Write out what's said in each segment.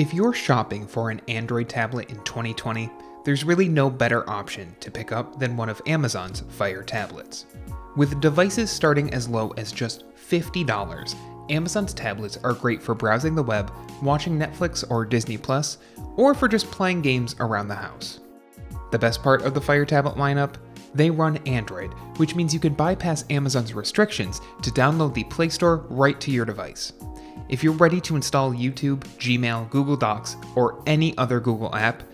If you're shopping for an Android tablet in 2020, there's really no better option to pick up than one of Amazon's Fire tablets. With devices starting as low as just $50, Amazon's tablets are great for browsing the web, watching Netflix or Disney Plus, or for just playing games around the house. The best part of the Fire tablet lineup? They run Android, which means you can bypass Amazon's restrictions to download the Play Store right to your device. If you're ready to install YouTube, Gmail, Google Docs, or any other Google app,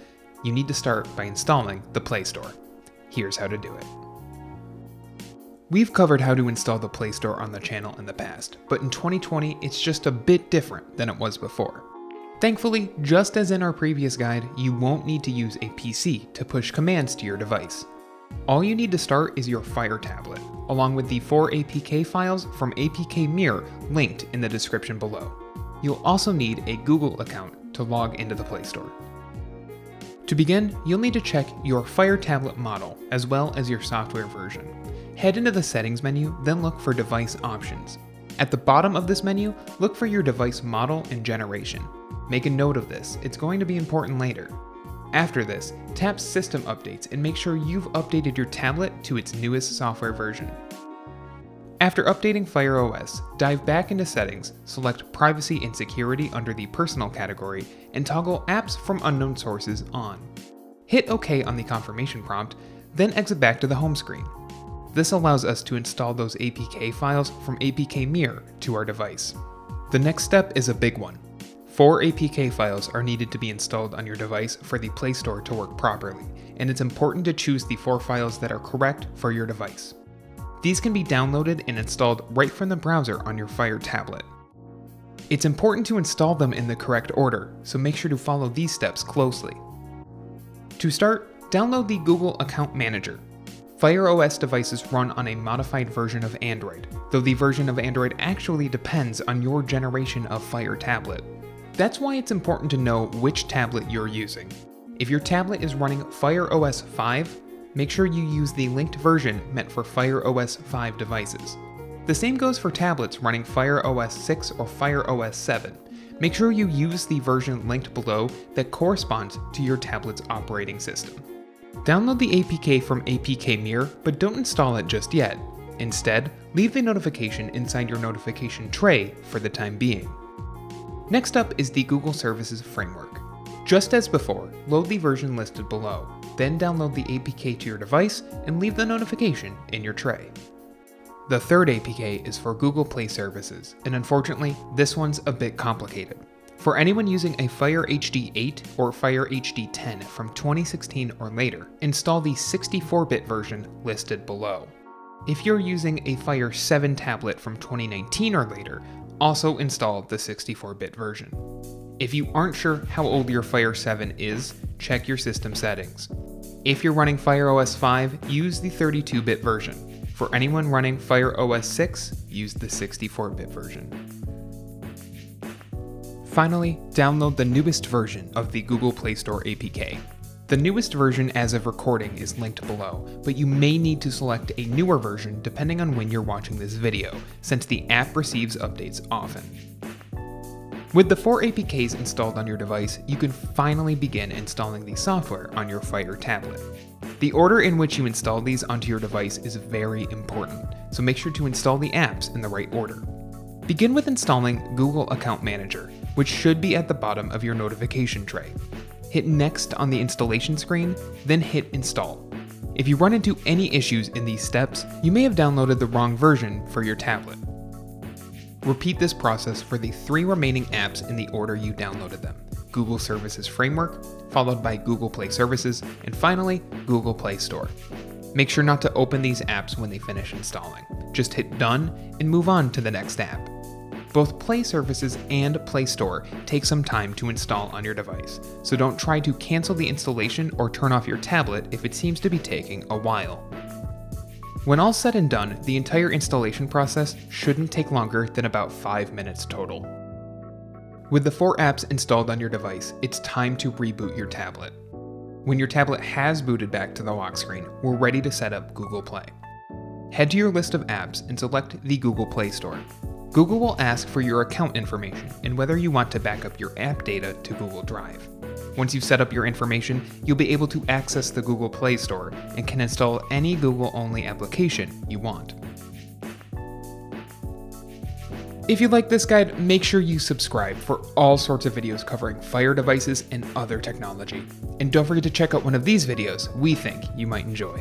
you need to start by installing the Play Store. Here's how to do it. We've covered how to install the Play Store on the channel in the past, but in 2020 it's just a bit different than it was before. Thankfully, just as in our previous guide, you won't need to use a PC to push commands to your device. All you need to start is your Fire tablet, along with the four APK files from APK Mirror linked in the description below. You'll also need a Google account to log into the Play Store. To begin, you'll need to check your Fire tablet model as well as your software version. Head into the settings menu, then look for device options. At the bottom of this menu, look for your device model and generation. Make a note of this, it's going to be important later. After this, tap System Updates and make sure you've updated your tablet to its newest software version. After updating Fire OS, dive back into Settings, select Privacy and Security under the Personal category, and toggle Apps from Unknown Sources on. Hit OK on the confirmation prompt, then exit back to the home screen. This allows us to install those APK files from APK Mirror to our device. The next step is a big one. Four APK files are needed to be installed on your device for the Play Store to work properly, and it's important to choose the four files that are correct for your device. These can be downloaded and installed right from the browser on your Fire tablet. It's important to install them in the correct order, so make sure to follow these steps closely. To start, download the Google Account Manager. Fire OS devices run on a modified version of Android, though the version of Android actually depends on your generation of Fire tablet. That's why it's important to know which tablet you're using. If your tablet is running Fire OS 5, make sure you use the linked version meant for Fire OS 5 devices. The same goes for tablets running Fire OS 6 or Fire OS 7. Make sure you use the version linked below that corresponds to your tablet's operating system. Download the APK from APK Mirror, but don't install it just yet. Instead, leave the notification inside your notification tray for the time being. Next up is the Google Services Framework. Just as before, load the version listed below, then download the APK to your device and leave the notification in your tray. The third APK is for Google Play Services, and unfortunately, this one's a bit complicated. For anyone using a Fire HD 8 or Fire HD 10 from 2016 or later, install the 64-bit version listed below. If you're using a Fire 7 tablet from 2019 or later, also install the 64-bit version. If you aren't sure how old your Fire 7 is, check your system settings. If you're running Fire OS 5, use the 32-bit version. For anyone running Fire OS 6, use the 64-bit version. Finally, download the newest version of the Google Play Store APK. The newest version as of recording is linked below, but you may need to select a newer version depending on when you're watching this video, since the app receives updates often. With the four APKs installed on your device, you can finally begin installing the software on your Fire tablet. The order in which you install these onto your device is very important, so make sure to install the apps in the right order. Begin with installing Google Account Manager, which should be at the bottom of your notification tray hit Next on the installation screen, then hit Install. If you run into any issues in these steps, you may have downloaded the wrong version for your tablet. Repeat this process for the three remaining apps in the order you downloaded them Google Services Framework, followed by Google Play Services, and finally, Google Play Store. Make sure not to open these apps when they finish installing. Just hit Done and move on to the next app. Both Play Services and Play Store take some time to install on your device, so don't try to cancel the installation or turn off your tablet if it seems to be taking a while. When all said and done, the entire installation process shouldn't take longer than about 5 minutes total. With the four apps installed on your device, it's time to reboot your tablet. When your tablet has booted back to the lock screen, we're ready to set up Google Play. Head to your list of apps and select the Google Play Store. Google will ask for your account information and whether you want to back up your app data to Google Drive. Once you've set up your information, you'll be able to access the Google Play Store and can install any Google only application you want. If you like this guide, make sure you subscribe for all sorts of videos covering Fire devices and other technology. And don't forget to check out one of these videos we think you might enjoy.